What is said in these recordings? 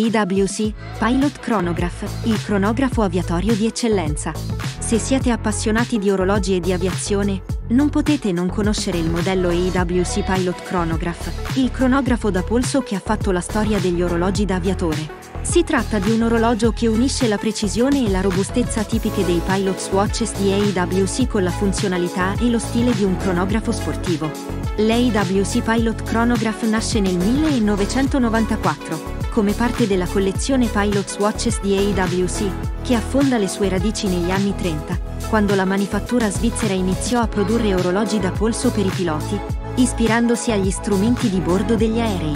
EWC Pilot Chronograph, il cronografo aviatorio di eccellenza. Se siete appassionati di orologi e di aviazione, non potete non conoscere il modello EWC Pilot Chronograph, il cronografo da polso che ha fatto la storia degli orologi da aviatore. Si tratta di un orologio che unisce la precisione e la robustezza tipiche dei Pilot Watches di AWC con la funzionalità e lo stile di un cronografo sportivo. L'AWC Pilot Chronograph nasce nel 1994 come parte della collezione Pilot Watches di AWC, che affonda le sue radici negli anni 30, quando la manifattura svizzera iniziò a produrre orologi da polso per i piloti, ispirandosi agli strumenti di bordo degli aerei.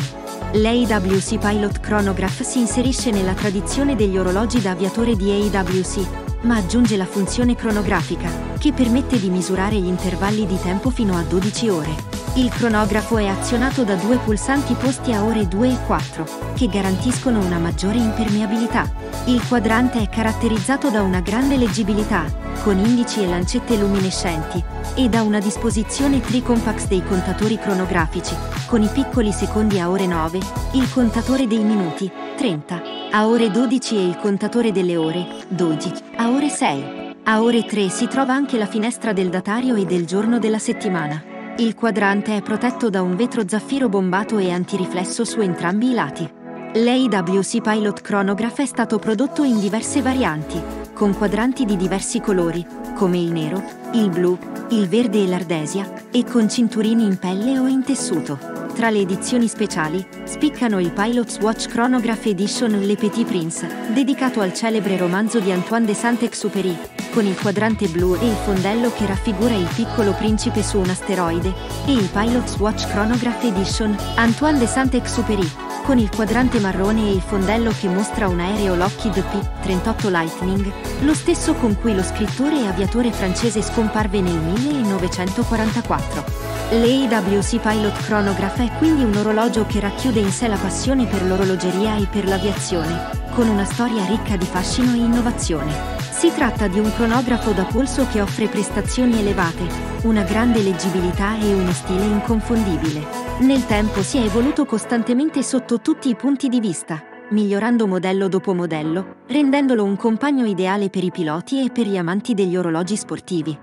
L'AWC Pilot Chronograph si inserisce nella tradizione degli orologi da aviatore di AWC, ma aggiunge la funzione cronografica, che permette di misurare gli intervalli di tempo fino a 12 ore. Il cronografo è azionato da due pulsanti posti a ore 2 e 4, che garantiscono una maggiore impermeabilità. Il quadrante è caratterizzato da una grande leggibilità, con indici e lancette luminescenti, e da una disposizione tricompax dei contatori cronografici, con i piccoli secondi a ore 9, il contatore dei minuti, 30, a ore 12 e il contatore delle ore, 12, a ore 6. A ore 3 si trova anche la finestra del datario e del giorno della settimana. Il quadrante è protetto da un vetro zaffiro bombato e antiriflesso su entrambi i lati. L'AWC Pilot Chronograph è stato prodotto in diverse varianti, con quadranti di diversi colori, come il nero, il blu, il verde e l'ardesia, e con cinturini in pelle o in tessuto. Tra le edizioni speciali, spiccano il Pilot's Watch Chronograph Edition Le Petit Prince, dedicato al celebre romanzo di Antoine de Saint-Exupéry, con il quadrante blu e il fondello che raffigura il piccolo principe su un asteroide, e il Pilot's Watch Chronograph Edition Antoine de Saint-Exupéry, con il quadrante marrone e il fondello che mostra un aereo Lockheed P-38 Lightning, lo stesso con cui lo scrittore e aviatore francese scomparve nel 1944. L'AWC Pilot Chronograph è quindi un orologio che racchiude in sé la passione per l'orologeria e per l'aviazione, con una storia ricca di fascino e innovazione. Si tratta di un cronografo da polso che offre prestazioni elevate, una grande leggibilità e uno stile inconfondibile. Nel tempo si è evoluto costantemente sotto tutti i punti di vista, migliorando modello dopo modello, rendendolo un compagno ideale per i piloti e per gli amanti degli orologi sportivi.